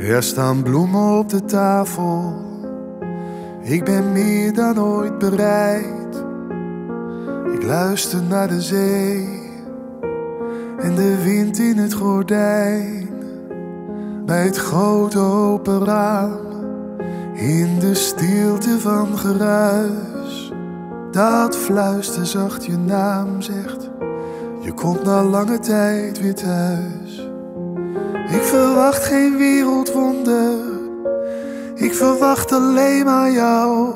Er staan bloemen op de tafel. Ik ben meer dan ooit bereid. Ik luister naar de zee en de wind in het gordijn. Bij het grote open raam, in de stilte van geruis. Dat fluister zacht je naam zegt, je komt na lange tijd weer thuis. Ik verwacht geen wereldwonder, ik verwacht alleen maar jou.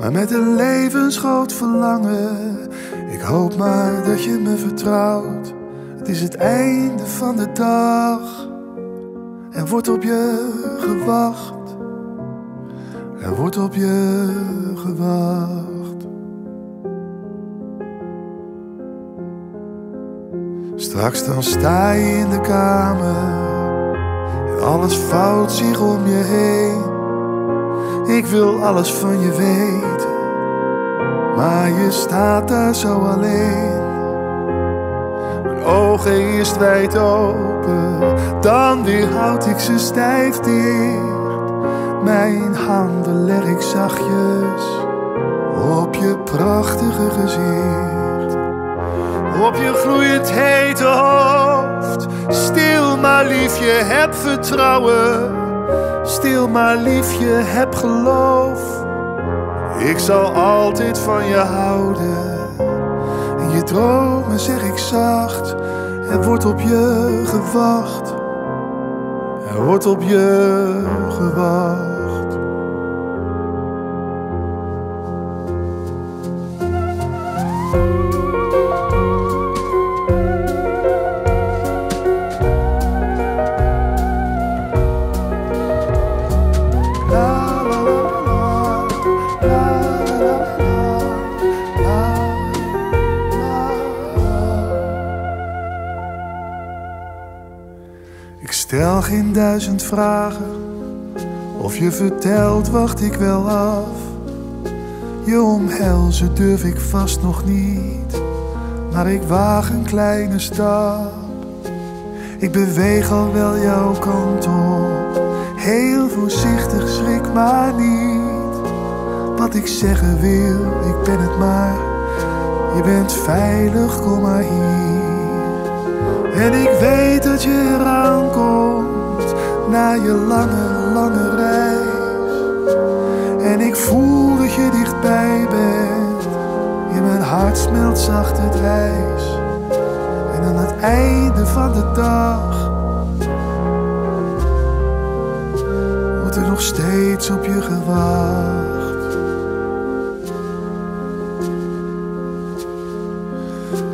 Maar met een levensgroot verlangen, ik hoop maar dat je me vertrouwt. Het is het einde van de dag, er wordt op je gewacht. Er wordt op je gewacht. Straks dan sta je in de kamer en alles vouwt zich om je heen. Ik wil alles van je weten, maar je staat daar zo alleen. Mijn ogen eerst wijd open, dan weer houd ik ze stijf dicht. Mijn handen leg ik zachtjes op je prachtige gezicht. Op je gloeiend hete hoofd. Stil maar liefje, heb vertrouwen. Stil maar liefje, heb geloof. Ik zal altijd van je houden. In je dromen zeg ik zacht. Er wordt op je gewacht. Er wordt op je gewacht. Ik stel geen duizend vragen. Of je vertelt, wacht ik wel af. Je omhelzen durf ik vast nog niet. Maar ik waag een kleine stap. Ik beweeg al wel jouw kant op. Heel voorzichtig, schrik maar niet. Wat ik zeggen wil, ik ben het maar. Je bent veilig, kom maar hier. En ik weet dat je eraan na je lange, lange reis. En ik voel dat je dichtbij bent. In mijn hart smelt zacht het ijs. En aan het einde van de dag wordt er nog steeds op je gewacht.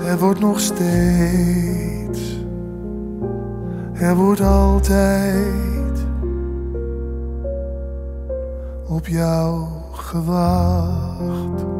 Er wordt nog steeds, er wordt altijd op jou gewacht.